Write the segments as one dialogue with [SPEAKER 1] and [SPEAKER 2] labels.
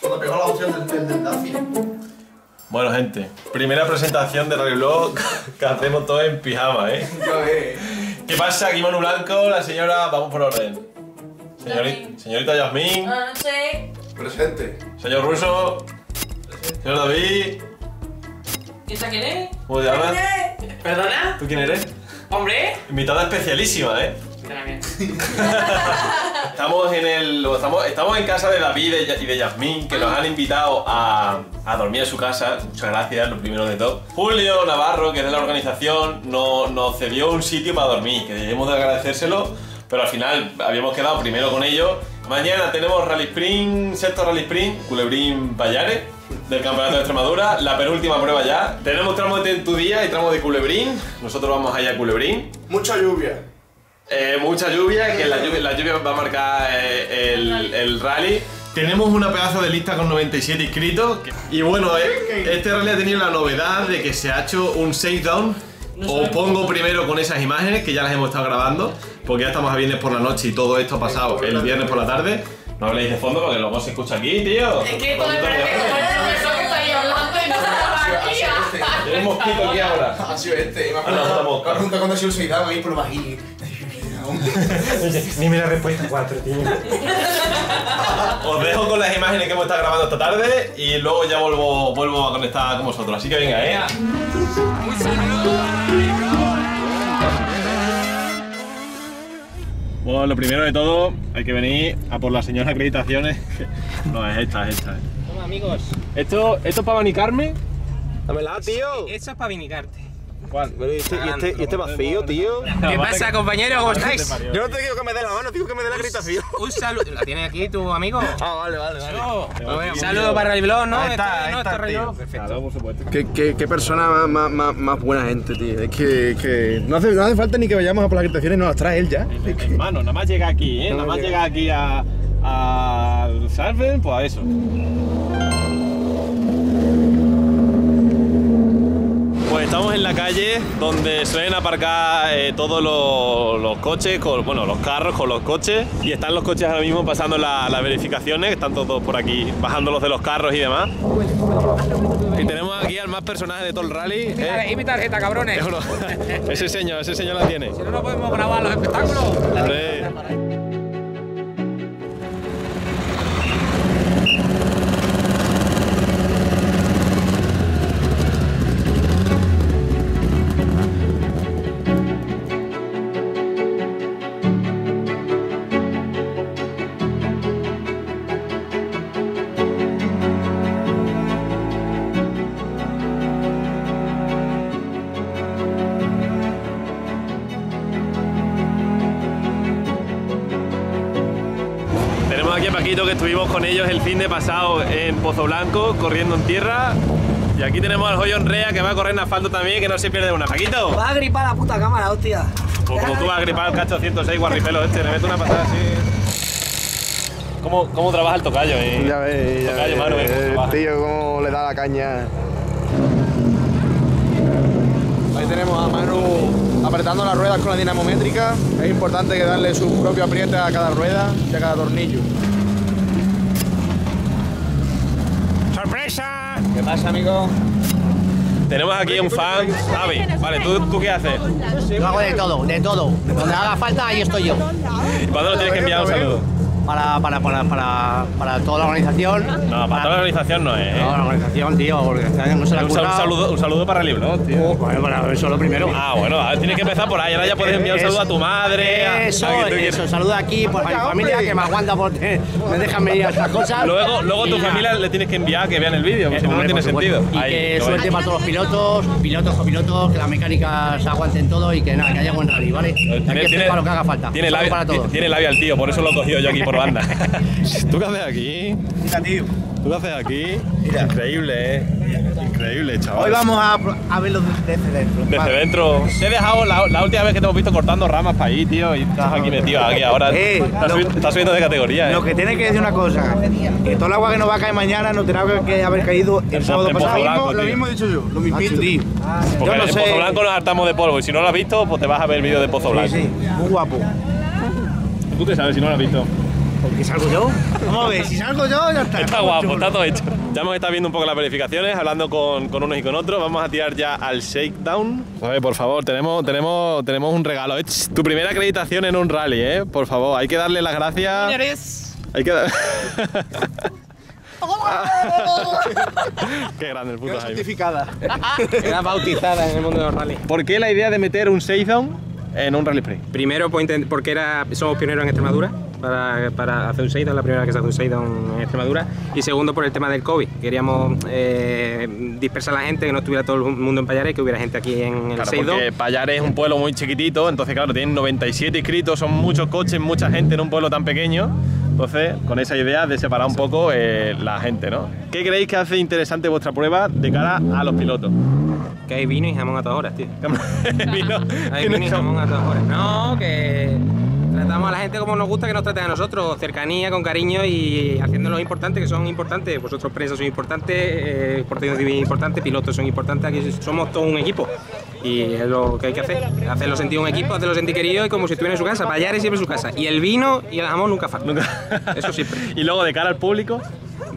[SPEAKER 1] Cuando pegó la opción del, del, del.
[SPEAKER 2] Bueno, gente, primera presentación de Rally Vlog que hacemos todos en pijama, ¿eh? ¿Qué pasa? Aquí Manu Blanco, la señora. Vamos por orden. Señorita, señorita Yasmín,
[SPEAKER 3] Buenas noches.
[SPEAKER 1] Presente.
[SPEAKER 2] señor Russo, señor David.
[SPEAKER 3] ¿Y esa quién es?
[SPEAKER 2] ¿Cómo te llamas?
[SPEAKER 3] ¿Perdona?
[SPEAKER 2] ¿Tú quién eres?
[SPEAKER 3] ¿Hombre?
[SPEAKER 2] Invitada especialísima, ¿eh? Estamos en el. Estamos, estamos en casa de David y de- Yasmín, que nos han invitado a, a dormir en su casa. Muchas gracias, lo primero de todo. Julio Navarro, que es de la organización, no- nos cedió un sitio para dormir, que debemos de agradecérselo, pero al final habíamos quedado primero con ellos. Mañana tenemos Rally Sprint, sexto Rally Sprint, Culebrín Payares, del Campeonato de Extremadura, la penúltima prueba ya. Tenemos tramo de Tentudía y tramo de Culebrín. Nosotros vamos allá a Culebrín.
[SPEAKER 1] Mucha lluvia.
[SPEAKER 2] Eh, mucha lluvia, que la lluvia, la lluvia va a marcar eh, el, el rally. Tenemos una pedazo de lista con 97 inscritos. Y bueno, eh, este rally ha tenido la novedad de que se ha hecho un save down. Os pongo primero con esas imágenes que ya las hemos estado grabando, porque ya estamos a viernes por la noche y todo esto ha pasado el viernes por la tarde. No habléis de fondo porque luego se escucha aquí, tío.
[SPEAKER 3] Es que con el perfecto, con eso que estáis hablando y no se la aquí.
[SPEAKER 2] Tienes mosquito aquí ahora.
[SPEAKER 1] Ha sido este. Me
[SPEAKER 2] Ah,
[SPEAKER 1] ha sido el ahí por.
[SPEAKER 4] Dime la respuesta 4, tío.
[SPEAKER 2] Os dejo con las imágenes que hemos estado grabando esta tarde y luego ya vuelvo, vuelvo a conectar con vosotros. Así que venga, eh. Bueno, lo primero de todo, hay que venir a por las señoras acreditaciones. No, es esta, es esta.
[SPEAKER 4] Toma, amigos.
[SPEAKER 2] ¿Esto, esto es para abanicarme?
[SPEAKER 5] Dámela, tío.
[SPEAKER 4] Eso es para vinicarte.
[SPEAKER 2] ¿Cuál?
[SPEAKER 5] Pero y este, y este, y este vacío, tío.
[SPEAKER 4] ¿Qué pasa, compañero? ¿Cómo estáis?
[SPEAKER 5] Yo no te digo que me dé la mano, digo que me dé la gritación.
[SPEAKER 4] Un saludo. ¿La tiene aquí tu amigo?
[SPEAKER 5] Ah, vale, vale, vale.
[SPEAKER 4] Un saludo para el blog, ¿no?
[SPEAKER 5] Ahí está, ahí
[SPEAKER 4] ¿no?
[SPEAKER 5] está.
[SPEAKER 4] Perfecto.
[SPEAKER 2] Claro, por supuesto.
[SPEAKER 5] Qué, qué, qué persona más, más, más, más buena gente, tío. Es que, que no, hace, no hace falta ni que vayamos a por las gritaciones, nos las trae él ya. Es que-
[SPEAKER 2] Hermano, nada más llega aquí, ¿eh?
[SPEAKER 5] Nada más
[SPEAKER 2] llega aquí a. al Salven, pues a eso. Pues estamos en la calle donde suelen aparcar eh, todos los, los coches, con, bueno, los carros con los coches. Y están los coches ahora mismo pasando la- las verificaciones, están todos por aquí bajando los de los carros y demás. Y tenemos aquí al más personaje de todo el rally. ¿eh?
[SPEAKER 4] Y mi tarjeta, cabrones.
[SPEAKER 2] Ese señor, ese señor la tiene.
[SPEAKER 4] Si no, no podemos grabar los espectáculos.
[SPEAKER 2] Hombre. Que estuvimos con ellos el fin de pasado en Pozo Blanco, corriendo en tierra. Y aquí tenemos al Joyon Rea que va a correr en asfalto también, que no se pierde una. Paquito,
[SPEAKER 6] Va a gripar la puta cámara, hostia.
[SPEAKER 2] pues como tú vas a gripar el cacho 106 guarripelo este, le meto una pasada así. ¿Cómo, cómo trabaja el tocayo? Eh?
[SPEAKER 5] Ya ves, ya
[SPEAKER 2] Tocayo,
[SPEAKER 5] ves.
[SPEAKER 2] mano,
[SPEAKER 5] el tío, cómo le da la caña. Ahí tenemos a Manu apretando las ruedas con la dinamométrica. Es importante que darle su propio apriete a cada rueda y a cada tornillo. ¿Qué pasa, amigo?
[SPEAKER 2] Tenemos aquí un fan. Javi, vale, ¿tú, ¿tú qué haces?
[SPEAKER 6] Yo hago de todo, de todo. Donde haga falta, ahí estoy yo.
[SPEAKER 2] ¿Y cuándo nos tienes que enviar un saludo?
[SPEAKER 6] Para, para, para, para, para toda la organización.
[SPEAKER 2] No, para toda la organización no es. ¿eh?
[SPEAKER 6] Toda la organización, tío, porque este año no se la
[SPEAKER 2] Un, sal- un
[SPEAKER 6] currado.
[SPEAKER 2] saludo, un saludo para el blog, tío.
[SPEAKER 6] Bueno, para eso lo primero.
[SPEAKER 2] Ah, bueno, tienes que empezar por ahí. Ahora ya puedes enviar un saludo a tu madre. a-
[SPEAKER 6] Eso,
[SPEAKER 2] a quieras.
[SPEAKER 6] eso. Saluda aquí pues, a mi familia que me aguanta porque me dejan venir a estas cosas.
[SPEAKER 2] Luego, luego a tu familia le tienes que enviar que vean el vídeo, porque
[SPEAKER 6] Eh,
[SPEAKER 2] si no, no tiene sentido.
[SPEAKER 6] Y
[SPEAKER 2] Ahí,
[SPEAKER 6] que suerte
[SPEAKER 2] ves.
[SPEAKER 6] para todos los pilotos, pilotos, copilotos, que las mecánicas aguanten todo y que nada, que haya buen rally, ¿vale? Hay que hacer para lo que haga falta.
[SPEAKER 2] tiene
[SPEAKER 6] saludo
[SPEAKER 2] labia,
[SPEAKER 6] para todos.
[SPEAKER 2] tiene labia el tío, por eso lo he cogido yo aquí por banda. ¿Tú qué haces aquí?
[SPEAKER 5] Mira, tío.
[SPEAKER 2] ¿Tú qué haces aquí?
[SPEAKER 5] Mira.
[SPEAKER 2] Increíble, eh. Increíble, chaval.
[SPEAKER 5] Hoy vamos a, a ver los desde dentro.
[SPEAKER 2] Desde dentro. Te he dejado la, la última vez que te hemos visto cortando ramas para ahí, tío, y estás aquí metido aquí ahora.
[SPEAKER 5] Eh,
[SPEAKER 2] estás,
[SPEAKER 5] lo-
[SPEAKER 2] subi- estás subiendo de categoría, eh.
[SPEAKER 5] Lo que tiene que decir una cosa, que todo el agua que nos va a caer mañana no tendrá que haber caído el
[SPEAKER 2] En
[SPEAKER 5] sábado pasado.
[SPEAKER 2] Blanco,
[SPEAKER 5] lo
[SPEAKER 2] tío.
[SPEAKER 5] mismo he dicho yo, lo mismito. tío.
[SPEAKER 2] Porque
[SPEAKER 5] yo no
[SPEAKER 2] en
[SPEAKER 5] sé.
[SPEAKER 2] Pozo Blanco nos hartamos de polvo, y si no lo has visto, pues te vas a ver el vídeo de Pozo
[SPEAKER 5] Sí,
[SPEAKER 2] Blanco.
[SPEAKER 5] sí, muy guapo.
[SPEAKER 2] ¿Tú qué sabes si no lo has visto?
[SPEAKER 6] Porque salgo yo. Vamos a ver, si salgo yo, ya está.
[SPEAKER 2] Está guapo, está todo hecho. Ya hemos estado viendo un poco las verificaciones, hablando con, con unos y con otros. Vamos a tirar ya al shakedown. A ver, por favor, tenemos, tenemos, tenemos un regalo. Ch, Tu primera acreditación en un rally, ¿eh? Por favor, hay que darle las gracias. Hay que dar... Qué grande el puto Jaime.
[SPEAKER 5] Certificada.
[SPEAKER 4] Era bautizada en el mundo de los rally.
[SPEAKER 2] ¿Por qué la idea de meter un shakedown en un rally spray?
[SPEAKER 4] Primero, pues, porque era, somos pioneros en Extremadura para, para hacer un shakedown, la primera vez que se hace un shakedown en Extremadura. Y segundo, por el tema del COVID. Queríamos eh, dispersar a la gente, que no estuviera todo el mundo en Payares, que hubiera gente aquí en el
[SPEAKER 2] Claro,
[SPEAKER 4] shakedown.
[SPEAKER 2] porque Payares es un pueblo muy chiquitito, entonces claro, tienen 97 inscritos, son muchos coches, mucha gente en un pueblo tan pequeño. Entonces, con esa idea de separar un poco eh, la gente, ¿no? ¿Qué creéis que hace interesante vuestra prueba de cara a los pilotos?
[SPEAKER 4] Que hay vino y jamón a todas horas, tío.
[SPEAKER 2] Vino-
[SPEAKER 4] Hay
[SPEAKER 2] vino
[SPEAKER 4] y jamón a todas horas. No, que tratamos a la gente como nos gusta que nos traten a nosotros, cercanía, con cariño y haciendo lo importante, que son importantes. Vosotros prensa sois importantes, eh, Protección Civil es importante, pilotos son importantes, aquí somos todo un equipo. Y es lo que hay que hacer, hacerlo sentir un equipo, hacerlo sentir querido y como si estuviera en su casa, Payares siempre en su casa. Y el vino y el jamón nunca faltan. Eso siempre.
[SPEAKER 2] y luego de cara al público,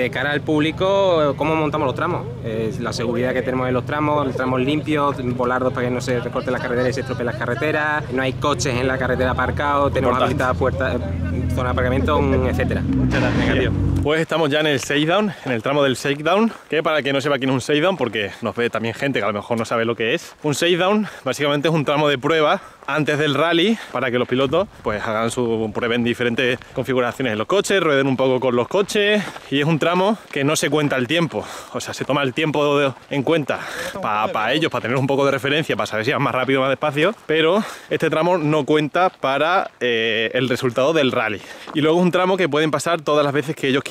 [SPEAKER 4] De cara al público, ¿cómo montamos los tramos? Eh, la seguridad que tenemos en los tramos, los tramos limpios, volardos para que no se recorten las carreteras y se estropeen las carreteras, no hay coches en la carretera aparcados, tenemos habilitadas puertas, eh, zona de aparcamiento, etcétera. Venga, tío.
[SPEAKER 2] Pues estamos ya en el shakedown, en el tramo del shakedown, que para que no sepa quién es un shakedown, porque nos ve también gente que a lo mejor no sabe lo que es. Un shakedown básicamente es un tramo de prueba antes del rally para que los pilotos pues hagan su prueba en diferentes configuraciones en los coches, rueden un poco con los coches y es un tramo que no se cuenta el tiempo, o sea, se toma el tiempo de- en cuenta para ellos, para tener un poco de referencia, para saber si van más rápido o más despacio, pero este tramo no cuenta para eh, el resultado del rally. Y luego es un tramo que pueden pasar todas las veces que ellos quieran,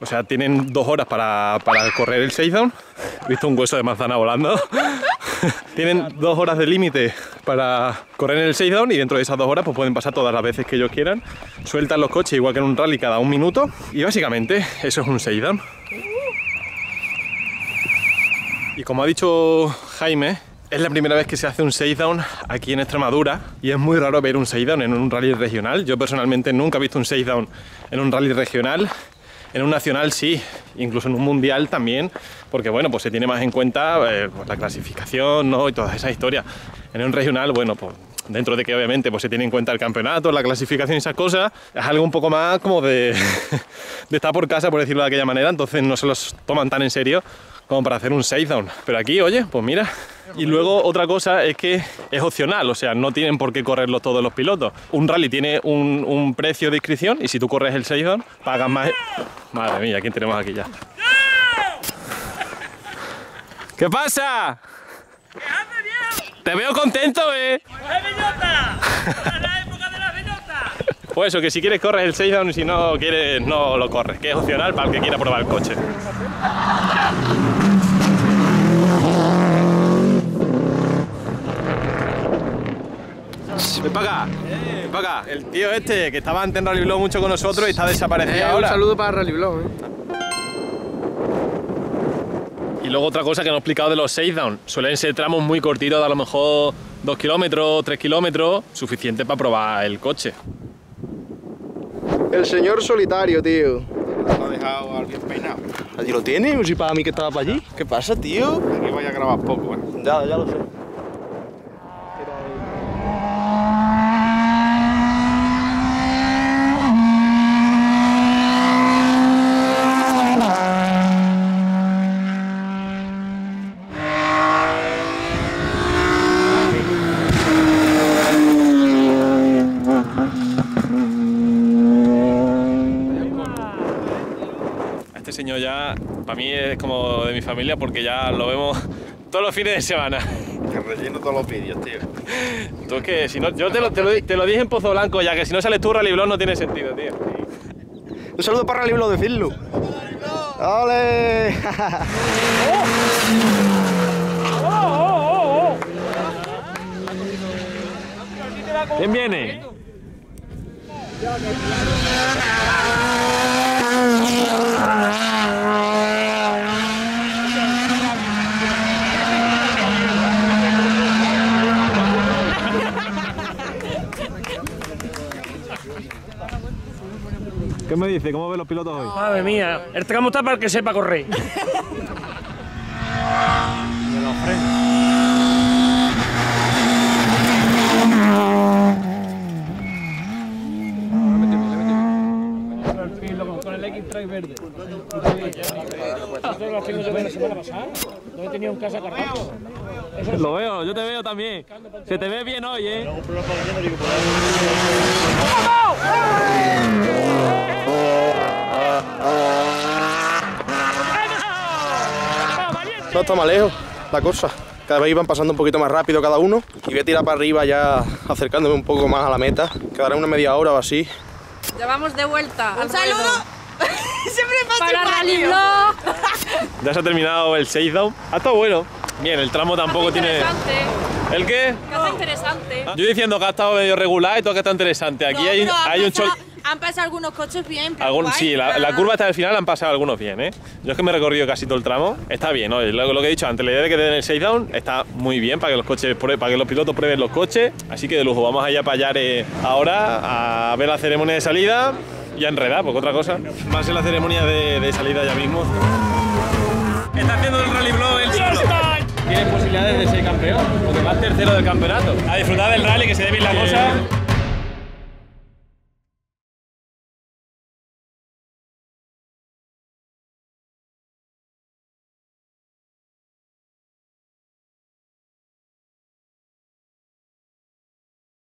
[SPEAKER 2] o sea, tienen dos horas para, para correr el shakedown. He visto un hueso de manzana volando. tienen dos horas de límite para correr en el shakedown y dentro de esas dos horas pues pueden pasar todas las veces que ellos quieran. Sueltan los coches igual que en un rally cada un minuto y básicamente eso es un shakedown. Y como ha dicho Jaime, es la primera vez que se hace un shakedown aquí en Extremadura y es muy raro ver un shakedown en un rally regional. Yo personalmente nunca he visto un shakedown en un rally regional. En un nacional sí, incluso en un mundial también, porque bueno, pues se tiene más en cuenta eh, pues, la clasificación ¿no? y todas esas historias. En un regional, bueno, pues dentro de que obviamente pues, se tiene en cuenta el campeonato, la clasificación y esas cosas, es algo un poco más como de, de estar por casa, por decirlo de aquella manera, entonces no se los toman tan en serio como para hacer un shakedown. Pero aquí, oye, pues mira. Y luego otra cosa es que es opcional, o sea, no tienen por qué correrlo todos los pilotos. Un rally tiene un, precio de inscripción y si tú corres el shakedown, pagas más. Madre mía, ¿quién tenemos aquí ya? ¿Qué pasa? Te veo contento, ¿eh? Pues eso, que si quieres corres el shakedown y si no quieres no lo corres, que es opcional para el que quiera probar el coche. Ven para acá, ven para acá. El tío este que estaba antes en Rally Blog mucho con nosotros y está desaparecido ahora.
[SPEAKER 5] Un saludo para Rally Blog, ¿eh?
[SPEAKER 2] Luego otra cosa que no he explicado de los shakedown. Suelen ser tramos muy cortitos, de a lo mejor 2 kilómetros, 3 kilómetros, suficiente para probar el coche.
[SPEAKER 5] El señor solitario, tío.
[SPEAKER 7] Lo ha dejado al bien peinado.
[SPEAKER 5] ¿Allí lo tiene? ¿Si para mí que estaba para allí? ¿Qué pasa, tío?
[SPEAKER 7] Aquí vaya a grabar poco, ¿eh?
[SPEAKER 5] Ya, ya lo sé.
[SPEAKER 2] Señor ya, para mí es como de mi familia porque ya lo vemos todos los fines de semana.
[SPEAKER 7] Que relleno todos los vídeos, tío.
[SPEAKER 2] Tú es que si no, yo te lo, te, lo, te lo dije en Pozo Blanco ya que si no sales tú Rally Blog no tiene sentido, tío.
[SPEAKER 5] Un saludo para Rally Blog, decirlo. ¡Ole!
[SPEAKER 2] ¿Quién viene? ¿Quién dice? ¿Cómo ven los pilotos hoy?
[SPEAKER 8] Madre mía, el tramo está para el que sepa correr. El X-Track verde. Nosotros lo hacemos de la semana pasada. No he tenido en casa cargado.
[SPEAKER 2] Lo veo, yo te veo también. Se te ve bien hoy, ¿eh?
[SPEAKER 5] No está más lejos la cosa. Cada vez iban pasando un poquito más rápido cada uno. Y voy a tirar para arriba ya acercándome un poco más a la meta. Quedará una media hora o así.
[SPEAKER 3] Ya vamos de vuelta.
[SPEAKER 9] Un saludo. Siempre pasa
[SPEAKER 3] Para Rally.
[SPEAKER 2] Ya se ha terminado el shakedown. Ha estado bueno. Bien, el tramo tampoco tiene. ¿El qué?
[SPEAKER 3] Caza interesante.
[SPEAKER 2] Yo diciendo que ha estado medio regular y todo que está interesante. Aquí
[SPEAKER 9] No,
[SPEAKER 2] hay,
[SPEAKER 9] pero han
[SPEAKER 2] hay un
[SPEAKER 9] pasado-
[SPEAKER 2] choque.
[SPEAKER 9] Han pasado algunos coches bien. pero
[SPEAKER 2] Algún,
[SPEAKER 9] guay,
[SPEAKER 2] sí, la, curva hasta el final han pasado algunos bien, ¿eh? Yo es que me he recorrido casi todo el tramo. Está bien, oye, lo, lo que he dicho antes, la idea de que den el shakedown está muy bien para que los coches para que los pilotos prueben los coches. Así que de lujo, vamos allá para Yare ahora a ver la ceremonia de salida y a enredar, porque otra cosa. Va a ser la ceremonia de, de salida ya mismo. Está haciendo el rally blog el. Tiene posibilidades de ser campeón, porque va tercero del campeonato. A disfrutar del rally, que se dé bien la cosa.